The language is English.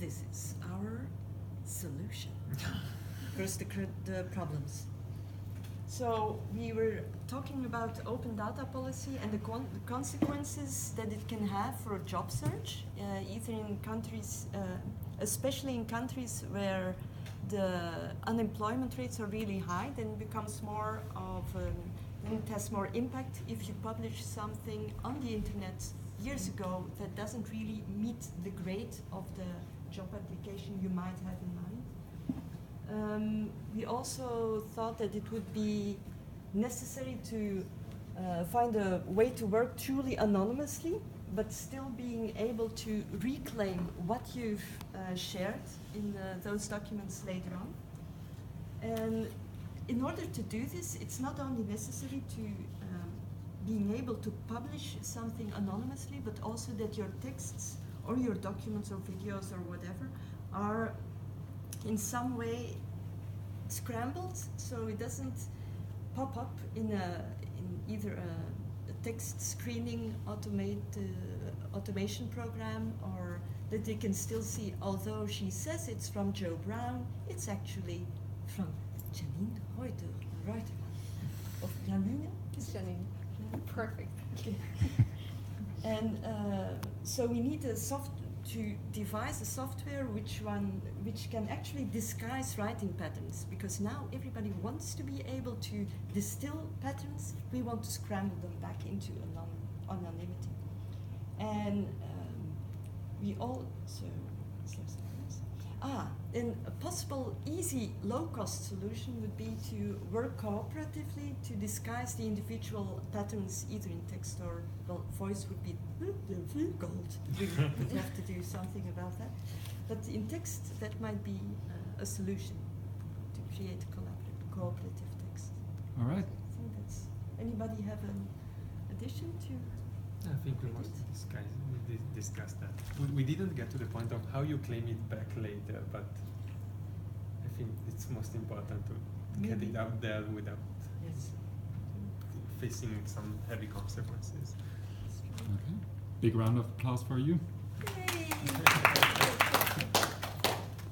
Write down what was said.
this is our solution. First, the, cr- the problems. So we were talking about open data policy and the, con- the consequences that it can have for a job search, uh, either in countries, uh, especially in countries where the unemployment rates are really high, then it becomes more of um, then it has more impact if you publish something on the internet years ago that doesn't really meet the grade of the job application you might have in mind. Um, we also thought that it would be necessary to uh, find a way to work truly anonymously, but still being able to reclaim what you've uh, shared in uh, those documents later on. And in order to do this, it's not only necessary to um, being able to publish something anonymously, but also that your texts or your documents or videos or whatever are in some way scrambled so it doesn't pop up in a in either a, a text screening automate uh, automation program or that they can still see although she says it's from Joe Brown it's actually from Jeanine Reuter Reutemann of Jeanine is? Jeanine. Perfect. And uh, so we need a soft to devise a software which one which can actually disguise writing patterns because now everybody wants to be able to distill patterns we want to scramble them back into anon- anonymity and um, we is there something else? Ah and a possible easy low cost solution would be to work cooperatively to disguise the individual patterns either in text or well voice would be difficult we would have to do something about that. But in text that might be uh, a solution to create a collaborative cooperative text. All right. I think that's anybody have an addition to I think we must discuss, discuss that. We, we didn't get to the point of how you claim it back later, but I think it's most important to get Maybe. it out there without yes facing some heavy consequences. Okay. Big round of applause for you. Yay!